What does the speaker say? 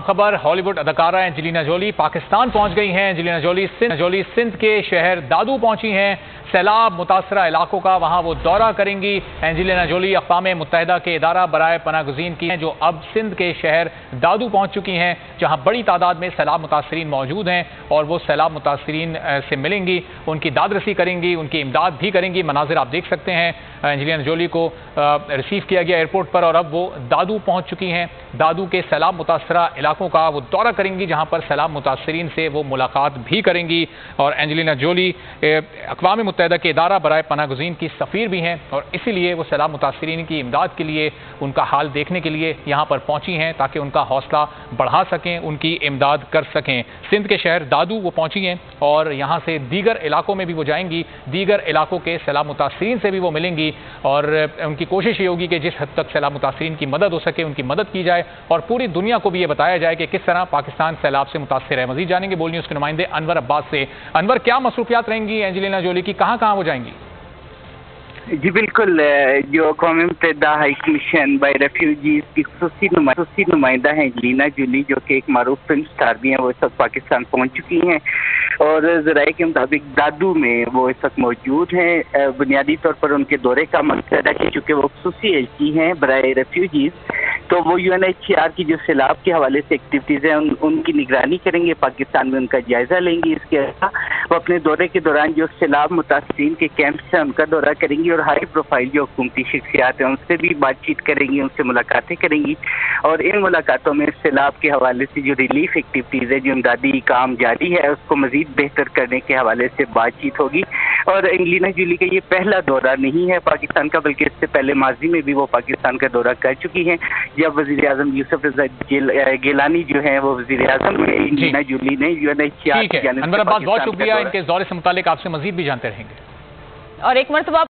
खबर, हॉलीवुड अदाकारा Angelina Jolie Pakistan पहुँच गई हैं। Angelina Jolie Sindh Jolie Sindh के शहर दादू पहुँची हैं। सैलाब, मुतासरा इलाकों का वहाँ वो दौरा करेंगी। एंजेलिना जोली अकवाम मुतहदा के इदारा बरए पनागजीन की हैं, जो अब सिंध के शहर दादू पहुँच चुकी हैं, जहाँ बड़ी तादाद में सैलाब मुतासरीन मौजूद हैं और वो सैलाब मुतासरीन से मिलेंगी, उनकी दादरसी करेंगी, उनकी इमदाद भी करेंगी। मनाजिर आप देख सकते हैं, एंजेलिना जोली को रिसीव किया गया एयरपोर्ट पर और अब वो दादू पहुँच चुकी हैं। दादू के सैलाब मुतासरा इलाकों का वो दौरा करेंगी, जहाँ पर सैलाब मुतासरीन से वो मुलाकात भी करेंगी। और एंजेलिना जोली अकवा मुतहदा के इदारा बरए पनागजीन की सफ़ीर भी हैं और इसीलिए वो सैलाब मुतासरीन की इमदाद के लिए, उनका हाल देखने के लिए यहाँ पर पहुँची हैं ताकि उनका हौसला बढ़ा सकें, उनकी इमदाद कर सकें। सिंध के शहर दादू वो पहुँची हैं और यहाँ से दीगर इलाकों में भी वो जाएँगी। दीगर इलाकों के सैलाब मुतासरीन से भी वो मिलेंगी और उनकी कोशिश ये होगी कि जिस हद तक सैलाब मुतासरीन की मदद हो सके, उनकी मदद की जाए और पूरी दुनिया को भी ये बताया जाए कि किस तरह पाकिस्तान सैलाब से मुतासर है। मजीद जानेंगे बोल न्यूज़ के नुमाइंदे अनवर अब्बास से। अनवर, क्या मसरूफियात रहेंगी? एंजेलिना जोली की कहाँ कहाँ वो जाएँगी? जी बिल्कुल जो कौम मुतहदा हाई कमीशन बाई रेफ्यूजीज की खसूसी नुमाइंदा हैं लीना जूली जो कि एक मरूफ फ़िल्म स्टार भी हैं वो इस वक्त पाकिस्तान पहुँच चुकी हैं। और जराए के मुताबिक दादू में वो इस वक्त मौजूद हैं। बुनियादी तौर पर उनके दौरे का मकसद है कि चूँकि वो खसूसी एल हैं बरए रेफ्यूजीज़ तो वो U N H C R की जो सैलाब के हवाले से एक्टिविटीज़ हैं उन, उनकी निगरानी करेंगे पाकिस्तान में उनका जायज़ा लेंगे इसके अलावा। वो अपने दौरे के दौरान जो सैलाब मुतासरीन के कैंप्स हैं उनका दौरा करेंगी और हाई प्रोफ़ाइल जो हुकूमती शख्सियात हैं उनसे भी बातचीत करेंगी उनसे मुलाकातें करेंगी और इन मुलाकातों में सैलाब के हवाले से जो रिलीफ एक्टिविटीज़ है जो इमदादी काम जारी है उसको मजीद बेहतर करने के हवाले से बातचीत होगी और इंगलिना जूली का ये पहला दौरा नहीं है पाकिस्तान का बल्कि इससे पहले माजी में भी वो पाकिस्तान का दौरा कर चुकी हैं। जब वजी अजम यूसुफ गेलानी जो है वो वजी अजम इंगलिना जूली ने यू एन एच बहुत शुक्रिया इनके दौरे से मुतालिक आपसे मजीद भी जानते रहेंगे। और एक मरतबा